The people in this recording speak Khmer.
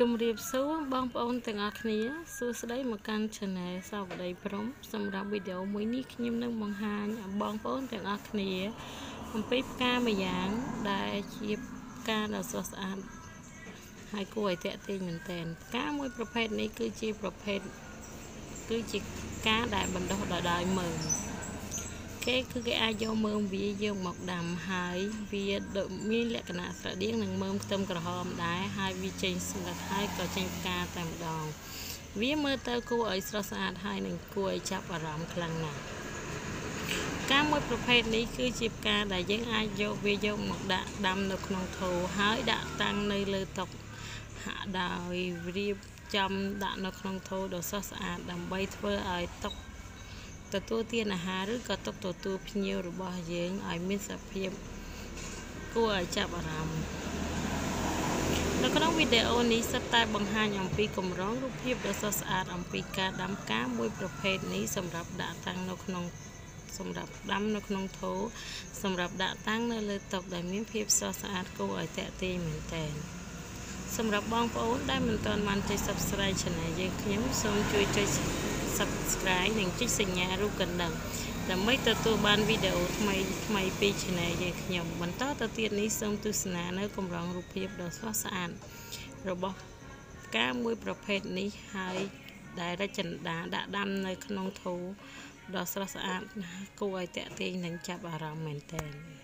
ជំរាបសួរបងប្អូនទាំងអស់គ្នាសួស្តីមកកាន់ Channel សាវតីព្រំសម្រាប់វីដេអូមួយនេះខ្ញុំនឹងបង្ហាញបងប្អូនទាំងអស់គ្នា អំពីផ្កាមួយយ៉ាងដែលជាផ្កាដ៏ស្រស់ស្អាតហើយគួរឲ្យតាក់ទាញមែនទែនផ្កាមួយប្រភេទនេះគឺជាប្រភេទគឺជាផ្កាដែលបណ្ដុះដោយមើម គេគឺគេអាចយកមើមវាយកមកដាំហើយវាដូចមានលក្ខណៈស្រដៀងនឹងមើមខ្ទឹមក្រហមដែរហើយវាចេញស្លឹកហើយក៏ចេញផ្កាតែម្ដង វាមើលទៅគួរឲ្យស្រស់ស្អាតហើយនឹងគួរឲ្យចាប់អារម្មណ៍ខ្លាំងណាស់ផ្កាមួយប្រភេទនេះគឺជាផ្កាដែលយើងអាចយកវាយកមកដាក់ដាំនៅក្នុងថូហើយដាក់តាំងនៅលើតុហាក់ដោយរៀបចំដាក់នៅក្នុងថូដ៏ស្រស់ស្អាតដើម្បីធ្វើឲ្យតុ ទទួលទានអាហារឬក៏ទុកទទួលភ្ញៀវរបស់យើងឲ្យមានសភាពគួរឲ្យចាប់អារម្មណ៍នៅក្នុងវីដេអូនេះសិតតែបង្ហាញអំពីកម្រងរូបភាពដ៏ស្រស់ស្អាតអំពីការដាំផ្កាមួយប្រភេទនេះសម្រាប់ដាក់តាំងនៅក្នុងសម្រាប់ដាំនៅក្នុងថូសម្រាប់ដាក់តាំងនៅលើតុដែលមានភាពស្រស់ស្អាតគួរឲ្យតាក់ទាញមែនទែនសម្រាប់បងប្អូនដែលមិនទាន់បានចុច Subscribe Channel យើងខ្ញុំសូមជួយចុច Subscribe និងចុចសញ្ញារូបកណ្ដឹងដើម្បីទទួលបានវីដេអូថ្មីថ្មីពី Channel យើងខ្ញុំបន្តទៅទៀតនេះសូមទស្សនានៅកម្រងរូបភាពដ៏ស្រស់ស្អាតរបស់ផ្កាមួយប្រភេទនេះហើយដែលរចនា ដាក់ដាំនៅ ក្នុងធូដ៏ស្រស់ស្អាតគួរឲ្យតាក់ទាញនិងចាប់អារម្មណ៍មែនទែន